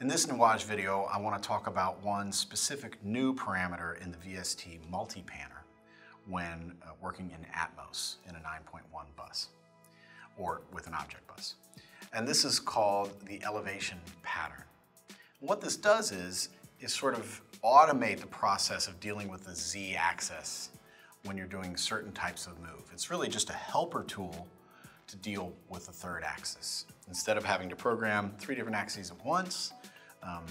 In this Nuage video, I want to talk about one specific new parameter in the VST multi-panner when uh, working in Atmos in a 9.1 bus or with an object bus. And this is called the elevation pattern. what this does is, is sort of automate the process of dealing with the z-axis when you're doing certain types of move. It's really just a helper tool to deal with the third axis. Instead of having to program three different axes at once, um,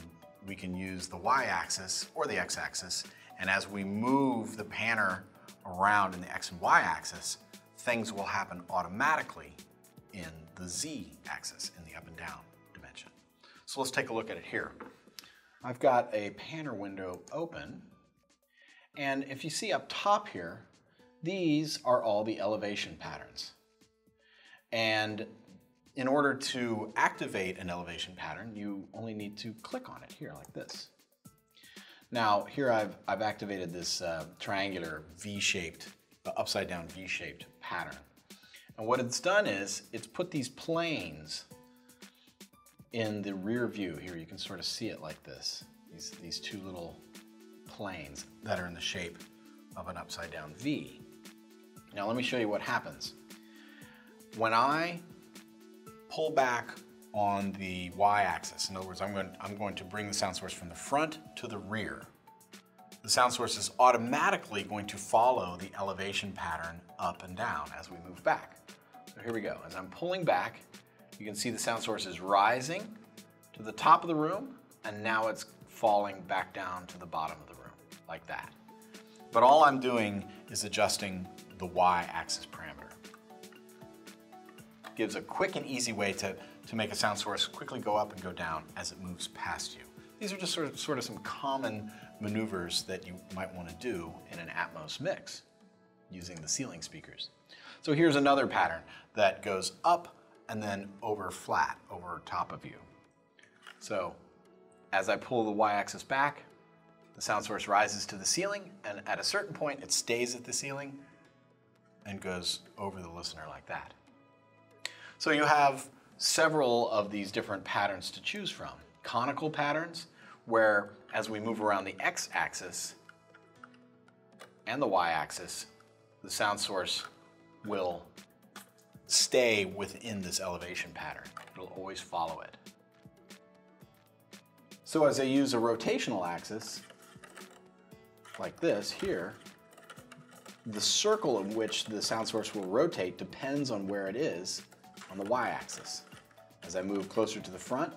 we can use the y-axis or the x-axis, and as we move the panner around in the x and y axis, things will happen automatically in the z axis, in the up and down dimension. So let's take a look at it here. I've got a panner window open, and if you see up top here, these are all the elevation patterns. And in order to activate an elevation pattern, you only need to click on it here like this. Now here I've, I've activated this uh, triangular V-shaped, uh, upside down V-shaped pattern. And what it's done is it's put these planes in the rear view. Here you can sort of see it like this. These, these two little planes that are in the shape of an upside down V. Now let me show you what happens. When I pull back on the y-axis, in other words, I'm going, I'm going to bring the sound source from the front to the rear, the sound source is automatically going to follow the elevation pattern up and down as we move back. So here we go. As I'm pulling back, you can see the sound source is rising to the top of the room, and now it's falling back down to the bottom of the room, like that. But all I'm doing is adjusting the y-axis parameter. Gives a quick and easy way to, to make a sound source quickly go up and go down as it moves past you. These are just sort of, sort of some common maneuvers that you might want to do in an Atmos mix using the ceiling speakers. So here's another pattern that goes up and then over flat, over top of you. So as I pull the y-axis back, the sound source rises to the ceiling, and at a certain point it stays at the ceiling and goes over the listener like that. So you have several of these different patterns to choose from. Conical patterns, where as we move around the x-axis and the y-axis, the sound source will stay within this elevation pattern. It'll always follow it. So as I use a rotational axis, like this here, the circle in which the sound source will rotate depends on where it is on the y-axis. As I move closer to the front,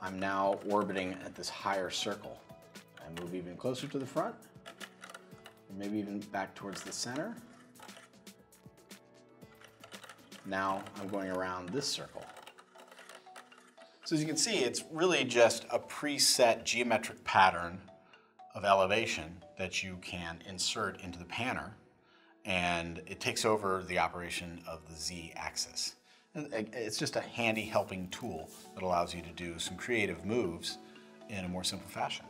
I'm now orbiting at this higher circle. I move even closer to the front, maybe even back towards the center. Now I'm going around this circle. So as you can see, it's really just a preset geometric pattern of elevation that you can insert into the panner and it takes over the operation of the z-axis. It's just a handy helping tool that allows you to do some creative moves in a more simple fashion.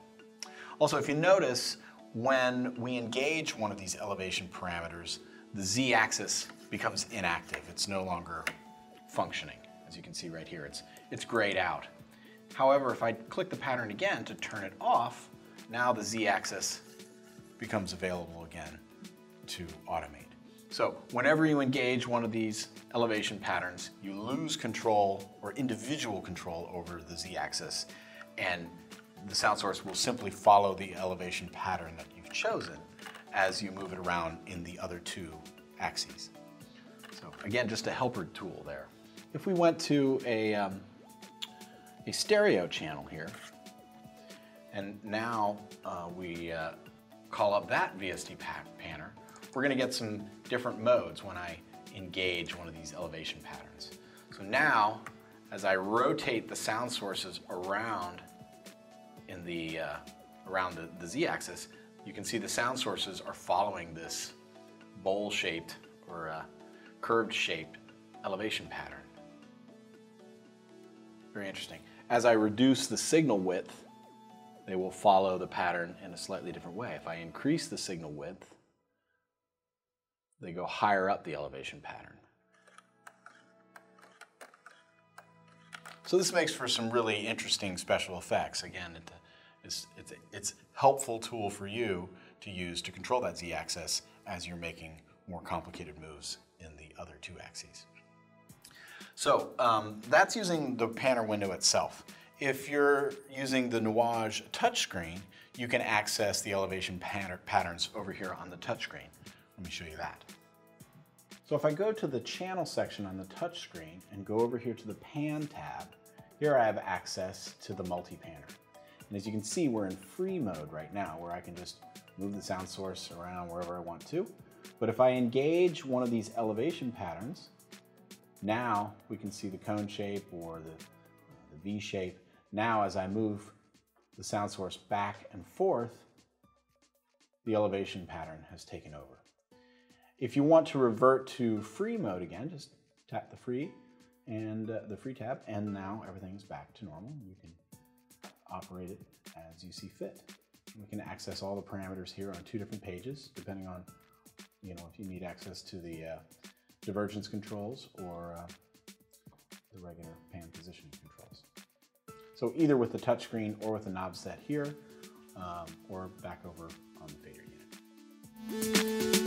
Also, if you notice, when we engage one of these elevation parameters, the z-axis becomes inactive. It's no longer functioning. As you can see right here, it's, it's grayed out. However, if I click the pattern again to turn it off, now the z-axis becomes available again to automate. So whenever you engage one of these elevation patterns, you lose control or individual control over the z-axis and the sound source will simply follow the elevation pattern that you've chosen as you move it around in the other two axes. So again, just a helper tool there. If we went to a, um, a stereo channel here, and now uh, we uh, call up that VST panner, we're gonna get some different modes when I engage one of these elevation patterns. So now, as I rotate the sound sources around in the, uh, around the, the z-axis, you can see the sound sources are following this bowl-shaped or uh, curved shaped elevation pattern. Very interesting. As I reduce the signal width, they will follow the pattern in a slightly different way. If I increase the signal width, they go higher up the elevation pattern. So this makes for some really interesting special effects. Again, it, it's, it's, it's helpful tool for you to use to control that z-axis as you're making more complicated moves in the other two axes. So um, that's using the panner window itself. If you're using the Nuage touchscreen, you can access the elevation patterns over here on the touchscreen. Let me show you that. So if I go to the channel section on the touchscreen and go over here to the pan tab, here I have access to the multi-panner. And as you can see, we're in free mode right now where I can just move the sound source around wherever I want to. But if I engage one of these elevation patterns, now we can see the cone shape or the, the V shape. Now as I move the sound source back and forth, the elevation pattern has taken over. If you want to revert to free mode again, just tap the free and uh, the free tab, and now everything is back to normal. You can operate it as you see fit. We can access all the parameters here on two different pages, depending on, you know, if you need access to the uh, divergence controls or uh, the regular pan positioning controls. So either with the touchscreen or with the knob set here, um, or back over on the fader unit.